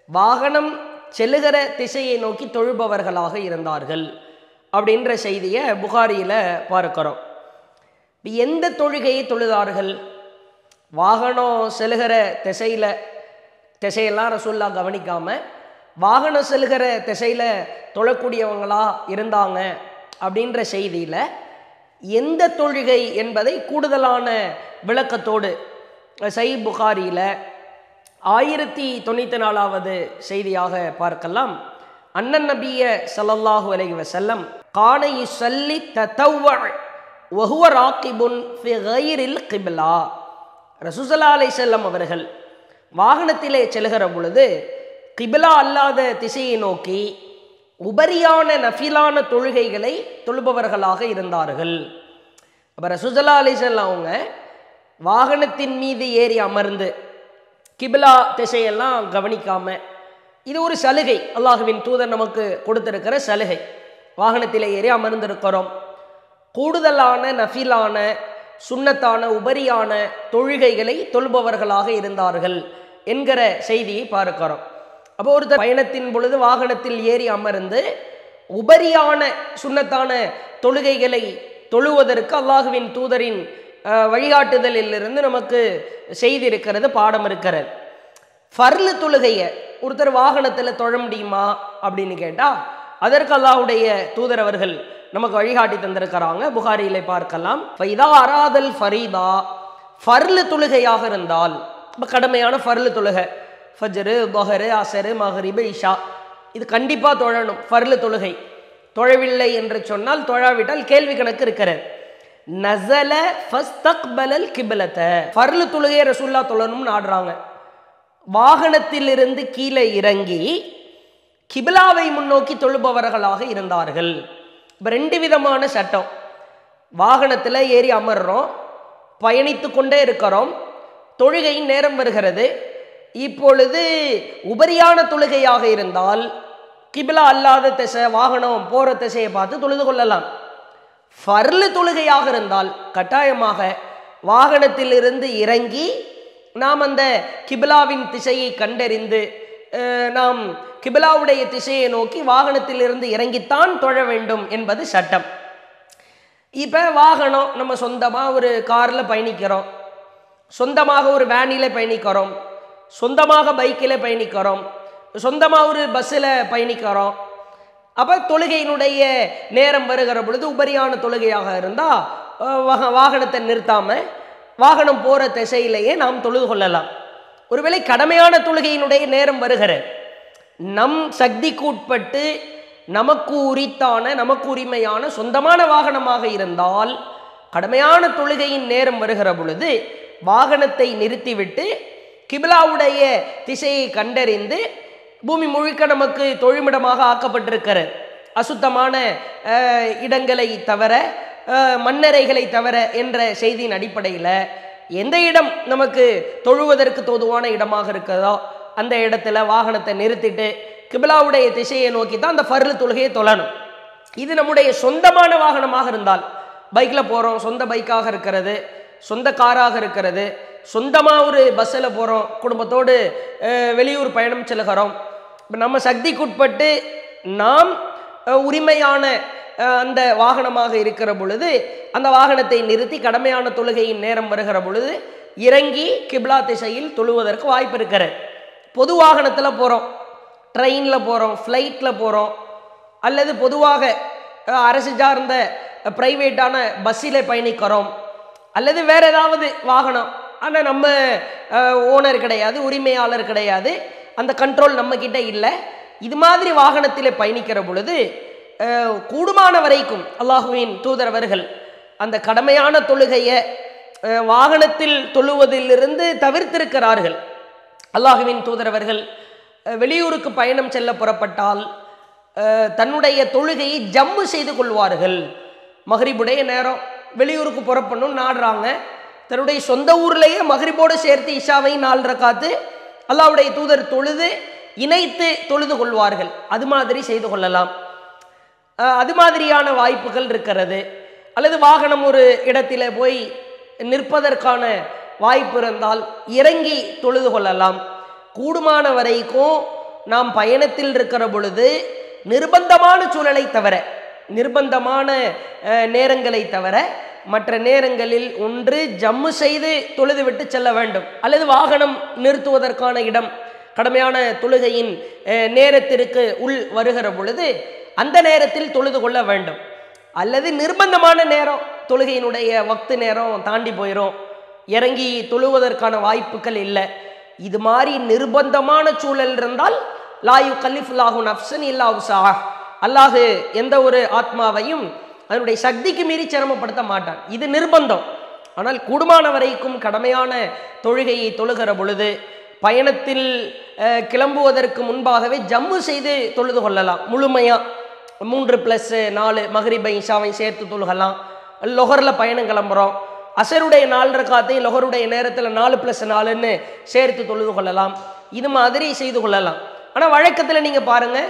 வாகனம் செல்லுகிற திசையை நோக்கி தொழுபவர்களாக இருந்தார்கள் அப்படின்ற செய்தியை புகாரியில் பார்க்கிறோம். எந்த தொழுகையை தொழுதார்கள்? வாகனம் செலுகிற திசையில் திசையெல்லாம் ரசூல்லா கவனிக்காமல் வாகனம் செல்கிற திசையில் தொழக்கூடியவங்களாக இருந்தாங்க அப்படின்ற செய்தியில் எந்த தொழுகை என்பதை கூடுதலான விளக்கத்தோடு சை புகாரியில் ஆயிரத்தி தொண்ணூற்றி நாலாவது செய்தியாக பார்க்கலாம். அண்ணன் நபிய சல்லல்லாஹு அலைஹி வசல்லம் கான சல்லி ததவ்வ ஒஹுவ ராக்கிபுன் ஃபி கைரில் கிப்லா. ரசூசல்லா அவர்கள் வாகனத்திலே செல்கிற பொழுது கிபிலா அல்லாத திசையை நோக்கி உபரியான நஃபிலான தொழுகைகளை தொழுபவர்களாக இருந்தார்கள். அப்போ ரசூசல்லா அலிசல்லாம் அவங்க வாகனத்தின் மீது ஏறி அமர்ந்து கிபிலா திசையெல்லாம் கவனிக்காம இது ஒரு சலுகை. அல்லாஹுவின் தூதர் நமக்கு கொடுத்திருக்கிற சலுகை. வாகனத்தில் ஏறி அமர்ந்திருக்கிறோம். கூடுதலான நஃபிலான சுண்ணத்தான உபரியான தொழுகைகளை தொழுபவர்களாக இருந்தார்கள் என்கிற செய்தியை பார்க்கிறோம். அப்போ ஒருத்தர் பயணத்தின் பொழுது வாகனத்தில் ஏறி அமர்ந்து உபரியான சுண்ணத்தான தொழுகைகளை தொழுவதற்கு அல்லாஹுவின் தூதரின் வழிகாட்டுதலிலிருந்து நமக்கு செய்தி இருக்கிறது பாடம் இருக்கிறது. ஃபர்லு தொழுகையை ஒருத்தர் வாகனத்தில் தொழ முடியுமா அப்படின்னு கேட்டால் அதற்கு அல்லாவுடைய தூதரவர்கள் நமக்கு வழிகாட்டி தந்திருக்கிறாங்க. புகாரியிலே பார்க்கலாம். ஃபைதா அராதல் ஃபரீதா. ஃபர்லு தொழுகையாக இருந்தால் இப்போ கடமையான ஃபர்லு தொழுகை. ஃபஜ்ரு பஹரு அசரு மஹரிபு இஷா. இது கண்டிப்பாக தொழணும் ஃபர்லு தொழுகை. தொழவில்லை என்று சொன்னால் தொழாவிட்டால் கேள்வி கணக்கு இருக்கிறது. நசல ஃபஸ்தக்பலல் கிபலத்தை ஃபர்லு தொழுகையை ரசூல்லா தொழணும்னு ஆடுறாங்க. வாகனத்திலிருந்து கீழே இறங்கி கிபிலாவை முன்னோக்கி தொழுபவர்களாக இருந்தார்கள். இப்போ ரெண்டு விதமான சட்டம். வாகனத்தில் ஏறி அமர்றோம் பயணித்து கொண்டே இருக்கிறோம் தொழுகையின் நேரம் வருகிறது. இப்பொழுது உபரியான தொழுகையாக இருந்தால் கிபிலா அல்லாத திசை வாகனம் போகிற திசையை பார்த்து தொழுது கொள்ளலாம். ஃபர்லு தொழுகையாக இருந்தால் கட்டாயமாக வாகனத்திலிருந்து இறங்கி நாம் அந்த கிபிலாவின் திசையை கண்டறிந்து நாம் கிபிலாவுடைய திசையை நோக்கி வாகனத்திலிருந்து இறங்கித்தான் தொழ வேண்டும் என்பது சட்டம். இப்போ வாகனம் நம்ம சொந்தமாக ஒரு காரில் பயணிக்கிறோம். சொந்தமாக ஒரு வேனில் பயணிக்கிறோம். சொந்தமாக பைக்கில் பயணிக்கிறோம். சொந்தமாக ஒரு பஸ்ஸில் பயணிக்கிறோம். அப்போ தொழுகையினுடைய நேரம் வருகிற பொழுது உபரியான தொழுகையாக இருந்தால் வாகனத்தை நிறுத்தாமல் வாகனம் போகிற திசையிலேயே நாம் தொழுது கொள்ளலாம். ஒருவேளை கடமையான தொழுகையினுடைய நேரம் வருகிற நம் சக்திக்குட்பட்டு நமக்கு உரித்தான நமக்கு உரிமையான சொந்தமான வாகனமாக இருந்தால் கடமையான தொழுகையின் நேரம் வருகிற பொழுது வாகனத்தை நிறுத்திவிட்டு கிபிலாவுடைய திசையை கண்டறிந்து பூமி முழுக்க நமக்கு தொழுமிடமாக ஆக்கப்பட்டிருக்கிறது. அசுத்தமான இடங்களை தவிர மண்ணறைகளை தவிர என்ற செய்தியின் அடிப்படையில் எந்த இடம் நமக்கு தொழுவதற்கு தோதுவான இடமாக இருக்கிறதோ அந்த இடத்துல வாகனத்தை நிறுத்திட்டு கிபிலாவுடைய திசையை நோக்கி தான் அந்த ஃபர்லு தொழுகையை தொழணும். இது நம்முடைய சொந்தமான வாகனமாக இருந்தால் பைக்கில் போகிறோம் சொந்த பைக்காக இருக்கிறது சொந்த காராக இருக்கிறது சொந்தமாக ஒரு பஸ்ஸில் போகிறோம் குடும்பத்தோடு வெளியூர் பயணம் செல்கிறோம். இப்போ நம்ம சக்திக்குட்பட்டு நாம் உரிமையான அந்த வாகனமாக இருக்கிற பொழுது அந்த வாகனத்தை நிறுத்தி கடமையான தொழுகையின் நேரம் வருகிற பொழுது இறங்கி கிப்லா திசையில் தொழுவதற்கு வாய்ப்பு இருக்கிறது. பொது வாகனத்தில் போகிறோம் ட்ரெயினில் போகிறோம் ஃப்ளைட்டில் போகிறோம் அல்லது பொதுவாக அரசு சார்ந்த ப்ரைவேட்டான பஸ்ஸில் பயணிக்கிறோம். அல்லது வேற ஏதாவது வாகனம் ஆனால் நம்ம ஓனர் கிடையாது உரிமையாளர் கிடையாது. அந்த கண்ட்ரோல் நம்மக்கிட்ட இல்லை. இது மாதிரி வாகனத்தில் பயணிக்கிற பொழுது கூடுமான வரைக்கும் அல்லாஹுவின் தூதரவர்கள் அந்த கடமையான தொழுகையை வாகனத்தில் தொழுவதிலிருந்து தவிர்த்திருக்கிறார்கள். அல்லாஹுவின் தூதரவர்கள் வெளியூருக்கு பயணம் செல்ல புறப்பட்டால் தன்னுடைய தொழுகையை ஜம்மு செய்து கொள்வார்கள். மகரிபுடைய நேரம் வெளியூருக்கு புறப்படணும்னு நாடுறாங்க. தன்னுடைய சொந்த ஊர்லேயே மகரிபோடு சேர்த்து இஷாவை நாலு ரக்காத்து அல்லாவுடைய தூதர் தொழுது இணைத்து தொழுது கொள்வார்கள். அது மாதிரி செய்து கொள்ளலாம். அது மாதிரியான வாய்ப்புகள் இருக்கிறது. அல்லது வாகனம் ஒரு இடத்துல போய் நிற்பதற்கான வாய்ப்பு இருந்தால் இறங்கி தொழுது கொள்ளலாம். கூடுமான வரைக்கும் நாம் பயணத்தில் இருக்கிற பொழுது நிர்பந்தமான சூழலை தவிர நிர்பந்தமான நேரங்களை தவிர மற்ற நேரங்களில் ஒன்று ஜம்மு செய்து தொழுது விட்டு செல்ல வேண்டும் அல்லது வாகனம் நிறுத்துவதற்கான இடம் கடமையான தொழுகையின் நேரத்திற்கு உள் வருகிற பொழுது அந்த நேரத்தில் தொழுது கொள்ள வேண்டும். அல்லது நிர்பந்தமான நேரம் தொழுகையினுடைய வக்து நேரம் தாண்டி போயிடும் இறங்கி தொழுவதற்கான வாய்ப்புகள் இல்லை. இது மாதிரி நிர்பந்தமான சூழல் இருந்தால் லாயு கல்லிஃபுல்லாஹு நப்சன் இல்லா உசா அல்லாஹு எந்த ஒரு ஆத்மாவையும் அதனுடைய சக்திக்கு மீறி சிரமப்படுத்த மாட்டான். இது நிர்பந்தம். ஆனால் கூடுமான வரைக்கும் கடமையான தொழுகையை தொழுகிற பொழுது பயணத்தில் கிளம்புவதற்கு முன்பாகவே ஜம்மு செய்து தொழுது கொள்ளலாம். முழுமையாக மூன்று ப்ளஸ் நாலு மகரிபை இஷாவை சேர்த்து தொழுகலாம். லொஹரில் பயணம் கிளம்புறோம். அசருடைய நாலு ரக்காத்தையும் லொஹருடைய நேரத்தில் நாலு ப்ளஸ் நாலுன்னு சேர்த்து தொழுது கொள்ளலாம். இது மாதிரி செய்து கொள்ளலாம். ஆனால் வழக்கத்தில் நீங்கள் பாருங்கள்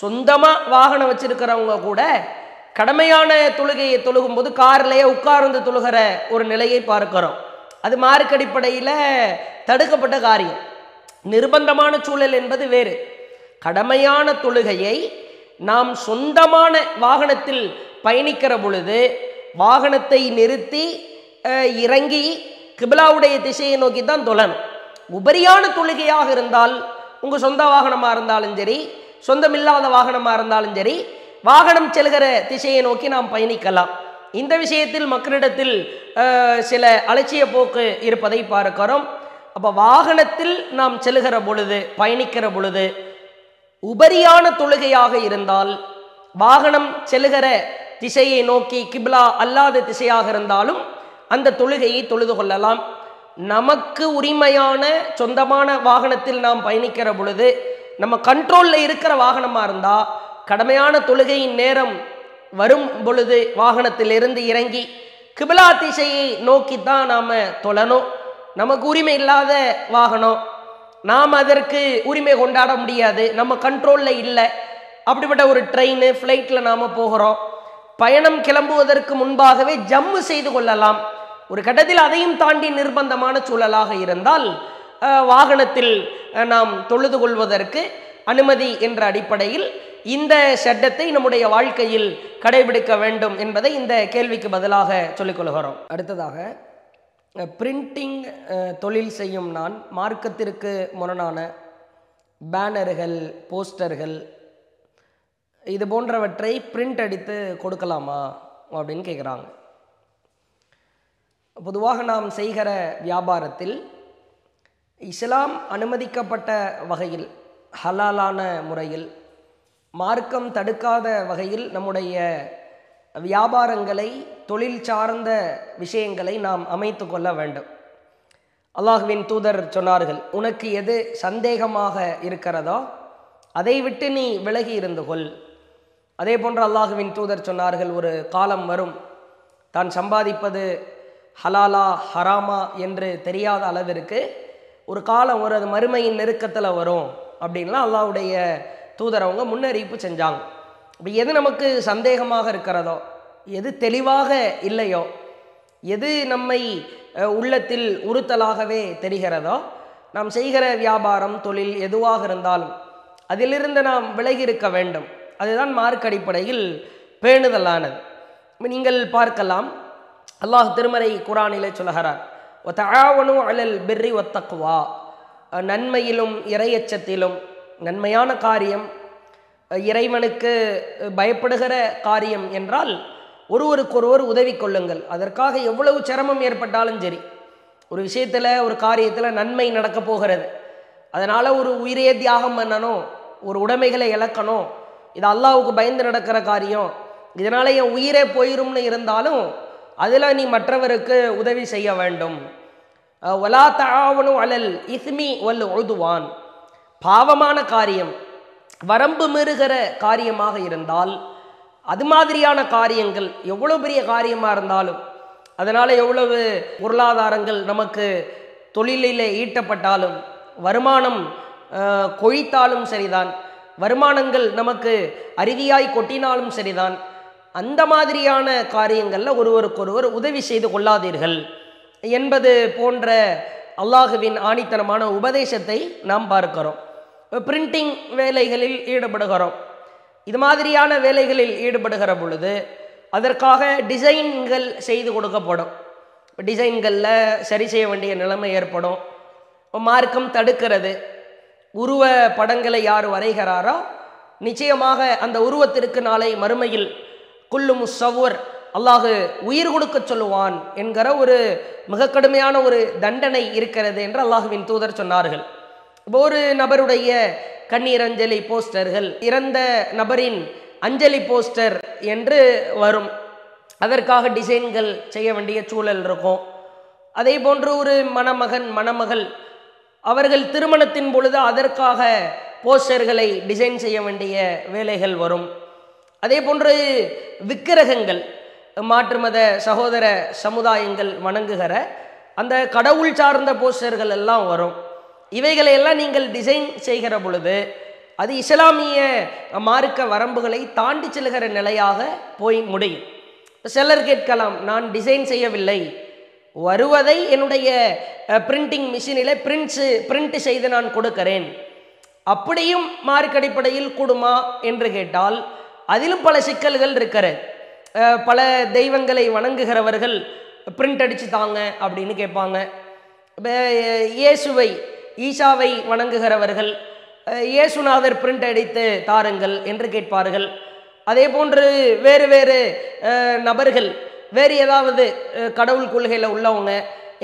சொந்தமாக வாகனம் வச்சுருக்கிறவங்க கூட கடமையான தொழுகையை தொழுகும்போது கார்லேயே உட்கார்ந்து தொழுகிற ஒரு நிலையை பார்க்கிறோம். அது மார்க் அடிப்படையில் தடுக்கப்பட்ட காரியம். நிர்பந்தமான சூழல் என்பது வேறு. கடமையான தொழுகையை நாம் சொந்தமான வாகனத்தில் பயணிக்கிற பொழுது வாகனத்தை நிறுத்தி இறங்கி கிபிலாவுடைய திசையை நோக்கி தான் தொழணும். உபரியான தொழுகையாக இருந்தால் உங்கள் சொந்த வாகனமாக இருந்தாலும் சரி சொந்தமில்லாத வாகனமாக இருந்தாலும் சரி வாகனம் செல்கிற திசையை நோக்கி நாம் பயணிக்கலாம். இந்த விஷயத்தில் மக்களிடத்தில் சில அலட்சிய போக்கு இருப்பதை பார்க்கிறோம். அப்போ வாகனத்தில் நாம் செல்கிற பொழுது பயணிக்கிற பொழுது உபரியான தொழுகையாக இருந்தால் வாகனம் செல்கிற திசையை நோக்கி கிப்லா அல்லாத திசையாக இருந்தாலும் அந்த தொழுகையை தொழுது கொள்ளலாம். நமக்கு உரிமையான சொந்தமான வாகனத்தில் நாம் பயணிக்கிற பொழுது நம்ம கண்ட்ரோலில் இருக்கிற வாகனமாக இருந்தால் கடமையான தொழுகையின் நேரம் வரும் பொழுது வாகனத்திலிருந்து இறங்கி கிபிலா திசையை நோக்கி தான் நாம் தொழணும். நமக்கு உரிமை இல்லாத வாகனம். நாம் அதற்கு உரிமை கொண்டாட முடியாது. நம்ம கண்ட்ரோலில் இல்லை. அப்படிப்பட்ட ஒரு ட்ரெயின் ஃப்ளைட்டில் நாம் போகிறோம். பயணம் கிளம்புவதற்கு முன்பாகவே ஜம்மு செய்து கொள்ளலாம். ஒரு கட்டத்தில் அதையும் தாண்டி நிர்பந்தமான சூழலாக இருந்தால் வாகனத்தில் நாம் தொழுது கொள்வதற்கு அனுமதி என்ற அடிப்படையில் இந்த சட்டத்தை நம்முடைய வாழ்க்கையில் கடைபிடிக்க வேண்டும் என்பதை இந்த கேள்விக்கு பதிலாக சொல்லிக் கொள்கிறோம். அடுத்ததாக பிரிண்டிங் தொழில் செய்யும் நான் மார்க்கத்திற்கு முரணான பேனர்கள் போஸ்டர்கள் இது போன்றவற்றை பிரிண்ட் அடித்து கொடுக்கலாமா அப்படின்னு கேட்குறாங்க பொதுவாக நாம் செய்கிற வியாபாரத்தில் இஸ்லாம் அனுமதிக்கப்பட்ட வகையில் ஹலாலான முறையில் மார்க்கம் தடுக்காத வகையில் நம்முடைய வியாபாரங்களை தொழில் சார்ந்த விஷயங்களை நாம் அமைத்து கொள்ள வேண்டும். அல்லாஹுவின் தூதர் சொன்னார்கள் உனக்கு எது சந்தேகமாக இருக்கிறதோ அதை விட்டு நீ விலகி இருந்து கொள். அதே போன்று அல்லாஹுவின் தூதர் சொன்னார்கள் ஒரு காலம் வரும் தான் சம்பாதிப்பது ஹலாலா ஹராமா என்று தெரியாத அளவிற்கு ஒரு காலம் ஒரு அது மறுமையின் நெருக்கத்தில் வரும். அப்படின்லாம் அல்லாவுடைய தூதர் அவங்க முன்னறிவிப்பு செஞ்சாங்க. இப்போ எது நமக்கு சந்தேகமாக இருக்கிறதோ எது தெளிவாக இல்லையோ எது நம்மை உள்ளத்தில் உறுத்தலாகவே தெரிகிறதோ நாம் செய்கிற வியாபாரம் தொழில் எதுவாக இருந்தாலும் அதிலிருந்து நாம் விலகி இருக்க வேண்டும். அதுதான் மார்க் அடிப்படையில் பேணுதலானது. நீங்கள் பார்க்கலாம். அல்லாஹ் திருமறை குரானிலே சொல்லுகிறார் ஒத்தாவனு அலல் பிர்ரி ஒத்தக்குவா நன்மையிலும் இறையச்சத்திலும் நன்மையான காரியம் இறைவனுக்கு பயப்படுகிற காரியம் என்றால் ஒருவருக்கொருவர் உதவி கொள்ளுங்கள். அதற்காக எவ்வளவு சிரமம் ஏற்பட்டாலும் சரி ஒரு விஷயத்தில் ஒரு காரியத்தில் நன்மை நடக்க போகிறது. அதனால் ஒரு உயிரையே தியாகம் பண்ணணும் ஒரு உடைமைகளை இழக்கணும். இது அல்லாவுக்கு பயந்து நடக்கிற காரியம். இதனால் என் உயிரே போயிரும்னு இருந்தாலும் அதில் நீ மற்றவருக்கு உதவி செய்ய வேண்டும். ஒலா தாவனும் அலல் இஸ்மி ஒல் உதுவான். பாவமான காரியம் வரம்பு மீறுகிற காரியமாக இருந்தால் அது மாதிரியான காரியங்கள் எவ்வளோ பெரிய காரியமாக இருந்தாலும் அதனால் எவ்வளவு பொருளாதாரங்கள் நமக்கு தொழிலில் ஈட்டப்பட்டாலும் வருமானம் கொழித்தாலும் சரிதான். வருமானங்கள் நமக்கு அருகியாய் கொட்டினாலும் சரிதான். அந்த மாதிரியான காரியங்களில் ஒருவருக்கொருவர் உதவி செய்து கொள்ளாதீர்கள் என்பது போன்ற அல்லாஹுவின் ஆணித்தனமான உபதேசத்தை நாம் பார்க்கிறோம். பிரிண்டிங் வேலைகளில் ஈடுபடுகிறோம். இது மாதிரியான வேலைகளில் ஈடுபடுகிற பொழுது அதற்காக டிசைன்கள் செய்து கொடுக்கப்படும். டிசைன்களில் சரி செய்ய வேண்டிய நிலைமை ஏற்படும். மார்க்கம் தடுக்கிறது. உருவ படங்களை யார் வரைகிறாரோ நிச்சயமாக அந்த உருவத்திற்கு நாளை மறுமையில் குல்லு முசவர் அல்லாஹு உயிர் கொடுக்க சொல்லுவான் என்கிற ஒரு மிக கடுமையான ஒரு தண்டனை இருக்கிறது என்று அல்லாஹுவின் தூதர் சொன்னார்கள். இப்போ ஒரு நபருடைய கண்ணீர் அஞ்சலி போஸ்டர்கள் இறந்த நபரின் அஞ்சலி போஸ்டர் என்று வரும். அதற்காக டிசைன்கள் செய்ய வேண்டிய சூழல் இருக்கும். அதே போன்று ஒரு மணமகன் மணமகள் அவர்கள் திருமணத்தின் பொழுது அதற்காக போஸ்டர்களை டிசைன் செய்ய வேண்டிய வேலைகள் வரும். அதே போன்று விக்கிரகங்கள் மாற்று மத சகோதர சமுதாயங்கள் வணங்குகிற அந்த கடவுள் சார்ந்த போஸ்டர்கள் எல்லாம் வரும். இவைகளை எல்லாம் நீங்கள் டிசைன் செய்கிற பொழுது அது இஸ்லாமிய மார்க்க வரம்புகளை தாண்டி செல்கிற நிலையாக போய் முடியும். சிலர் கேட்கலாம் நான் டிசைன் செய்யவில்லை. வருவதை என்னுடைய பிரிண்டிங் மிஷினில் பிரிண்ட்ஸு பிரிண்ட் செய்து நான் கொடுக்கிறேன். அப்படியும் மார்க் அடிப்படையில் கூடுமா? என்று கேட்டால் அதிலும் பல சிக்கல்கள் இருக்கிறது. பல தெய்வங்களை வணங்குகிறவர்கள் பிரிண்ட் அடித்து தாங்க அப்படின்னு கேட்பாங்க. இயேசுவை ஈஷாவை வணங்குகிறவர்கள் இயேசுநாதர் பிரிண்ட் அடித்து தாருங்கள் என்று கேட்பார்கள். அதே போன்று வேறு வேறு நபர்கள் வேறு ஏதாவது கடவுள் கொள்கையில் உள்ளவங்க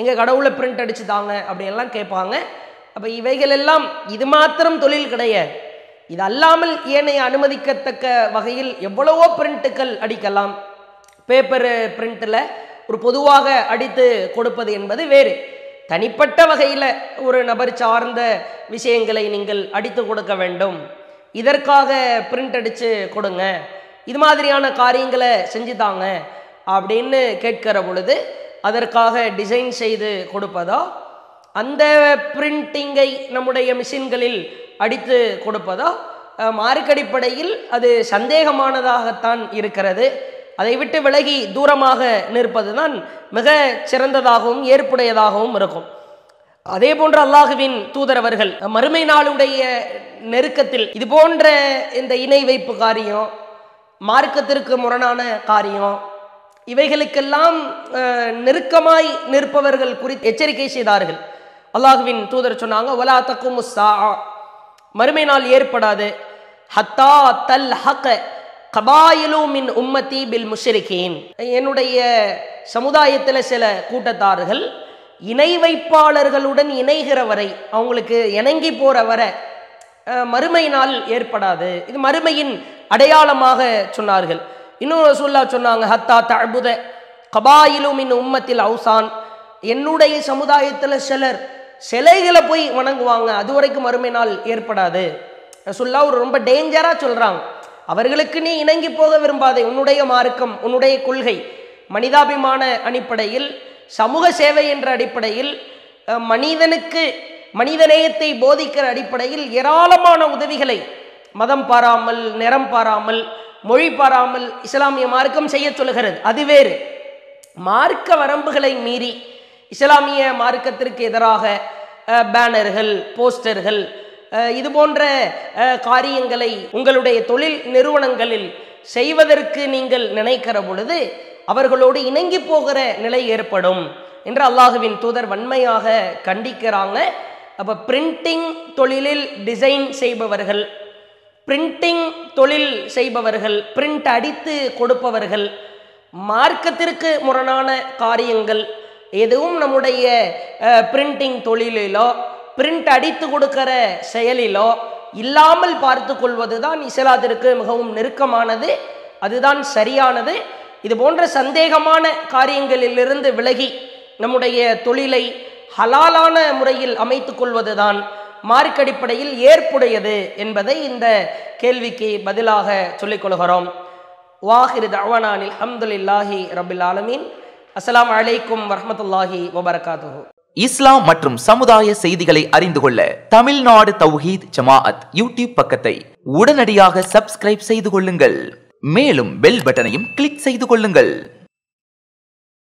எங்கள் கடவுளை பிரிண்ட் அடித்து தாங்க அப்படியெல்லாம் கேட்பாங்க. அப்போ இவைகள் எல்லாம் இது மாத்திரம் தொழில் கிடையாது. இது அல்லாமல் ஏனைய அனுமதிக்கத்தக்க வகையில் எவ்வளவோ பிரிண்ட்டுகள் அடிக்கலாம். பேப்பர் பிரிண்ட்டில் ஒரு பொதுவாக அடித்து கொடுப்பது என்பது வேறு. தனிப்பட்ட வகையில் ஒரு நபர் சார்ந்த விஷயங்களை நீங்கள் அடித்து கொடுக்க வேண்டும். இதற்காக பிரிண்ட் அடித்து கொடுங்க. இது மாதிரியான காரியங்களை செஞ்சு தாங்க அப்படின்னு கேட்கிற பொழுது அதற்காக டிசைன் செய்து கொடுப்பதோ? அந்த பிரிண்டிங்கை நம்முடைய மிஷின்களில் அடித்து கொடுப்பதோ? மார்க்கடிப்படையில் அது சந்தேகமானதாகத்தான் இருக்கிறது. அதை விட்டு விலகி தூரமாக நிற்பது தான் மிக சிறந்ததாகவும் ஏற்புடையதாகவும் இருக்கும். அதே போன்ற அல்லாஹுவின் தூதரவர்கள் மறுமை நாளுடைய நெருக்கத்தில் இது போன்ற இந்த இணை வைப்பு காரியம் மார்க்கத்திற்கு முரணான காரியம் இவைகளுக்கெல்லாம் நெருக்கமாய் நிற்பவர்கள் குறித்து எச்சரிக்கை செய்தார்கள். அல்லாஹுவின் தூதர் சொன்னாங்க வலா தக்கும் மறுமை நாள் ஏற்படாது. ஹத்தா தல் ஹக்க. கபாயிலு மின் உம்மத்தி பில் முஷரிகேன். என்னுடைய சமுதாயத்தில் சில கூட்டத்தார்கள் இணை வைப்பாளர்களுடன் இணைகிற வரை அவங்களுக்கு இணங்கி போகிற வரை மறுமை நாள் ஏற்படாது. இது மறுமையின் அடையாளமாக சொன்னார்கள். இன்னும் சொல்லா சொன்னாங்க ஹத்தா தழுபுத கபாயிலு மின் உம்மத்தில் அவுசான். என்னுடைய சமுதாயத்தில் சிலர் சிலைகளை போய் வணங்குவாங்க அது வரைக்கும் மறுமை நாள் ஏற்படாது. சொல்லா ஒரு ரொம்ப டேஞ்சராக சொல்கிறாங்க அவர்களுக்கு நீ இணங்கி போக விரும்பாதே. உன்னுடைய மார்க்கம் உன்னுடைய கொள்கை. மனிதாபிமான அடிப்படையில் சமூக சேவை என்ற அடிப்படையில் மனிதனுக்கு மனிதநேயத்தை போதிக்கிற அடிப்படையில் ஏராளமான உதவிகளை மதம் பாராமல் நிறம் பாராமல் மொழி பாராமல் இஸ்லாமிய மார்க்கம் செய்ய சொல்லுகிறது. அது வேறு. மார்க்க வரம்புகளை மீறி இஸ்லாமிய மார்க்கத்திற்கு எதிராக பேனர்கள் போஸ்டர்கள் இது போன்ற காரியங்களை உங்களுடைய தொழில் நிறுவனங்களில் செய்வதற்கு நீங்கள் நினைக்கிற பொழுது அவர்களோடு இணங்கி போகிற நிலை ஏற்படும் என்று அல்லாஹுவின் தூதர் வன்மையாக கண்டிக்கிறாங்க. அப்போ பிரிண்டிங் தொழிலில் டிசைன் செய்பவர்கள் பிரிண்டிங் தொழில் செய்பவர்கள் பிரிண்ட் அடித்து கொடுப்பவர்கள் மார்க்கத்திற்கு முரணான காரியங்கள் எதுவும் நம்முடைய பிரிண்டிங் தொழிலிலோ பிரிண்ட் அடித்து கொடுக்கிற செயலிலோ இல்லாமல் பார்த்து கொள்வது தான் இஸ்லாத்திற்கு மிகவும் நெருக்கமானது அதுதான் சரியானது. இது போன்ற சந்தேகமான காரியங்களிலிருந்து விலகி நம்முடைய தொழிலை ஹலாலான முறையில் அமைத்து கொள்வதுதான் மார்க்கடிப்படையில் ஏற்புடையது என்பதை இந்த கேள்விக்கு பதிலாக சொல்லிக் கொள்கிறோம். வாஹிர் தவானானில் அஹமதுல்லாஹி ரபில் ஆலமீன். அஸ்லாம் அலைக்கும் வரமத்துல்லாஹி வபர்காத்து இஸ்லாம் மற்றும் சமுதாய செய்திகளை அறிந்து கொள்ள தமிழ்நாடு தௌஹீத் ஜமாஅத் யூடியூப் பக்கத்தை உடனடியாக சப்ஸ்கிரைப் செய்து கொள்ளுங்கள். மேலும் பெல் பட்டனையும் கிளிக் செய்து கொள்ளுங்கள்.